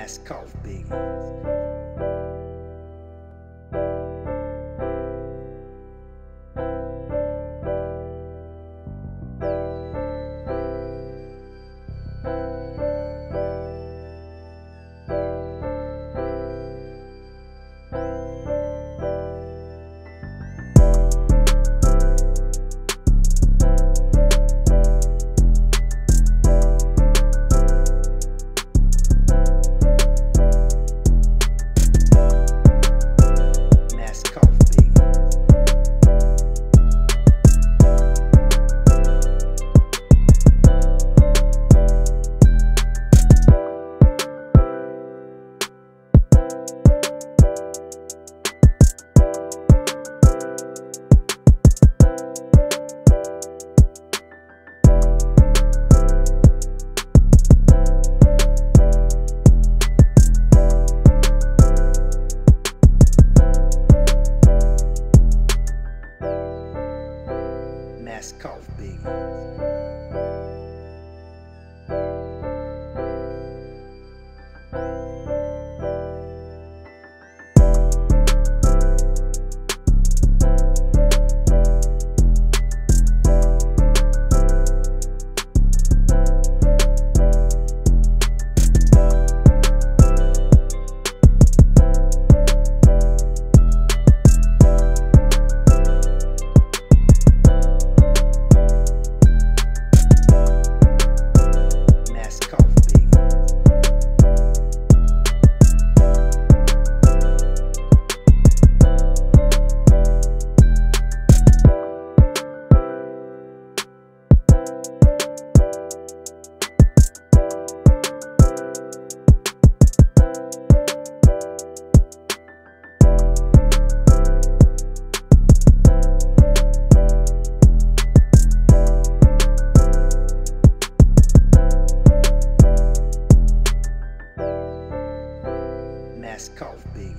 Mask off, Biggie. being.